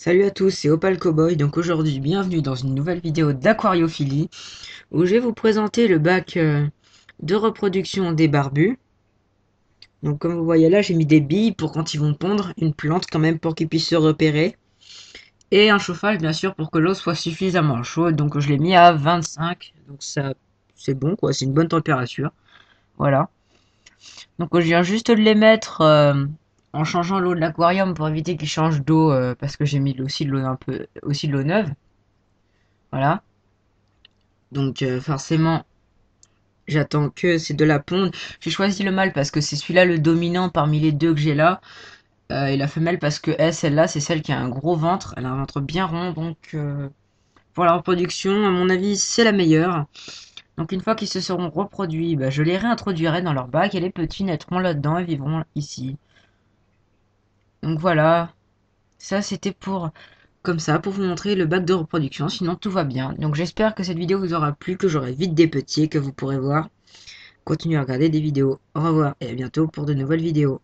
Salut à tous, c'est Opal Cowboy. Donc aujourd'hui, bienvenue dans une nouvelle vidéo d'aquariophilie où je vais vous présenter le bac euh, de reproduction des barbus. Donc comme vous voyez là, j'ai mis des billes pour quand ils vont pondre, une plante quand même pour qu'ils puissent se repérer et un chauffage bien sûr pour que l'eau soit suffisamment chaude. Donc je l'ai mis à 25. Donc ça c'est bon quoi, c'est une bonne température. Voilà. Donc je viens juste de les mettre euh, en changeant l'eau de l'aquarium pour éviter qu'il change d'eau euh, parce que j'ai mis aussi de l'eau un peu aussi neuve. Voilà. Donc euh, forcément j'attends que c'est de la ponde. J'ai choisi le mâle parce que c'est celui-là le dominant parmi les deux que j'ai là. Euh, et la femelle parce que elle, celle-là, c'est celle qui a un gros ventre. Elle a un ventre bien rond, donc pour la reproduction, à mon avis, c'est la meilleure. Donc une fois qu'ils se seront reproduits, bah, je les réintroduirai dans leur bac et les petits naîtront là-dedans et vivront ici. Donc voilà, ça c'était pour comme ça pour vous montrer le bac de reproduction, sinon tout va bien. Donc j'espère que cette vidéo vous aura plu, que j'aurai vite des petits que vous pourrez voir. Continuez à regarder des vidéos. Au revoir et à bientôt pour de nouvelles vidéos.